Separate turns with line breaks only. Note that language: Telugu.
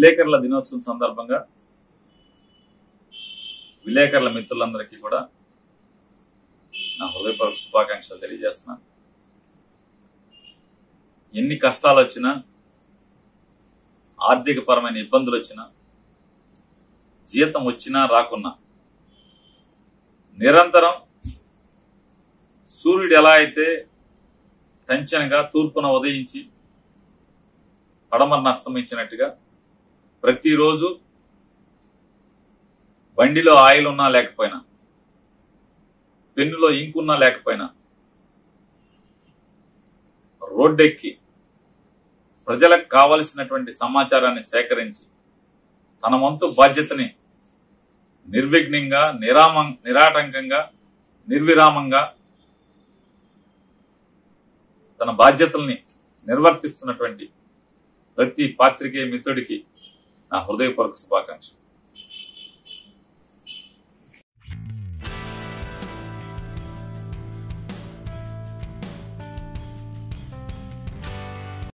విలేకరుల దినోత్సవం సందర్భంగా విలేకరుల మిత్రులందరికీ కూడా నా హృదయపూర్వక శుభాకాంక్షలు తెలియజేస్తున్నాను ఎన్ని కష్టాలు వచ్చినా ఆర్థికపరమైన ఇబ్బందులు వచ్చినా జీతం వచ్చినా రాకున్నా నిరంతరం సూర్యుడు ఎలా అయితే టెన్షన్గా తూర్పున ఉదయించి పడమరణ అస్తమించినట్టుగా ప్రతిరోజు బండిలో ఆయిల్ ఉన్నా లేకపోయినా పెన్నులో ఇంకున్నా లేకపోయినా రోడ్డెక్కి ప్రజలకు కావలసినటువంటి సమాచారాన్ని సేకరించి తన వంతు బాధ్యతని నిర్విఘ్నంగా నిరామ నిరాటంకంగా నిర్విరామంగా తన బాధ్యతల్ని నిర్వర్తిస్తున్నటువంటి ప్రతి పాత్రికేయ మిత్రుడికి నా హృదయపూర్వక శుభాకాంక్షలు.